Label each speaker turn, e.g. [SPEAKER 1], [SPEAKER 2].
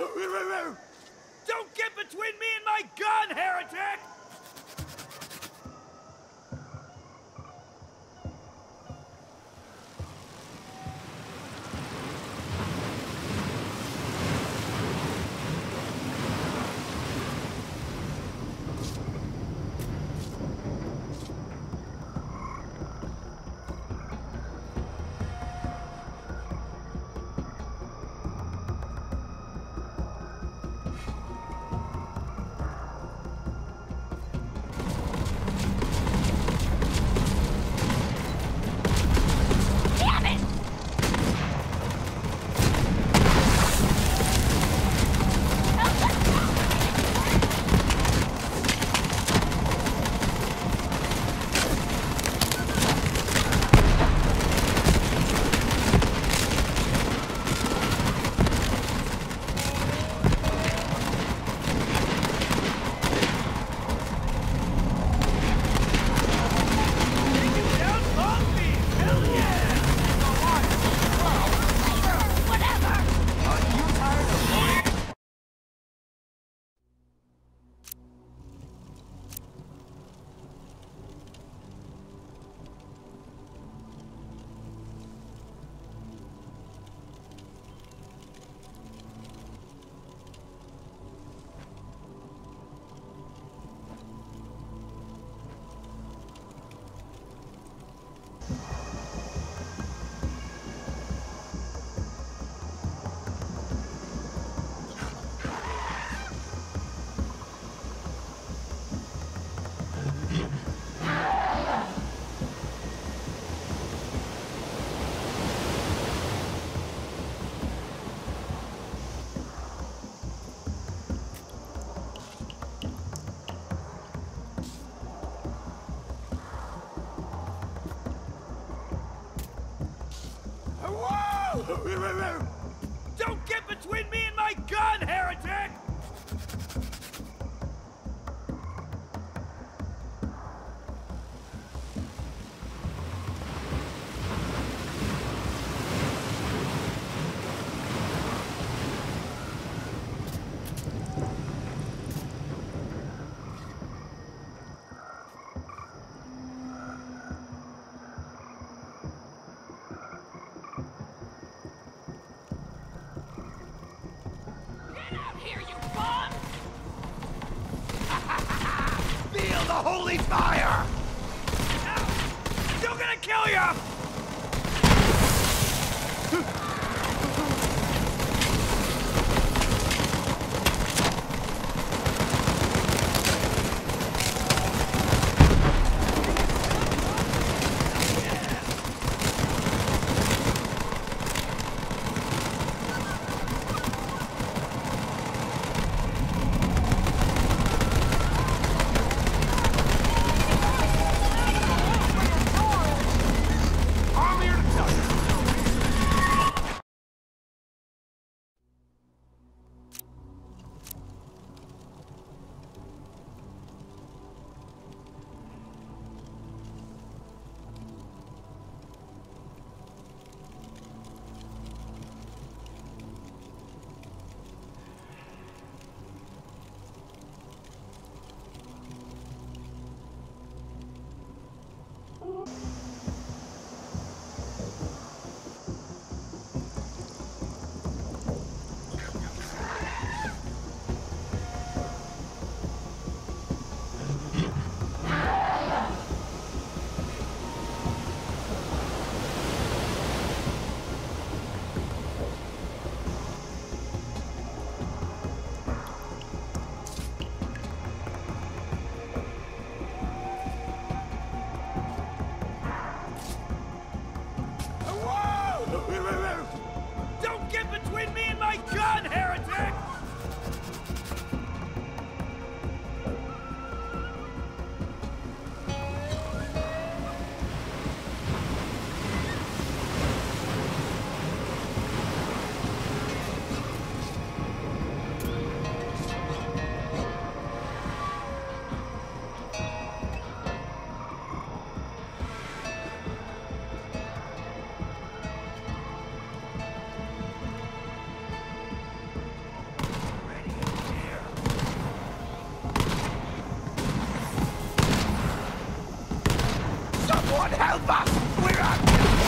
[SPEAKER 1] Don't get between me and my gun, heretic! Don't get between me and my gun, fire! Still gonna kill you! Help! We're up!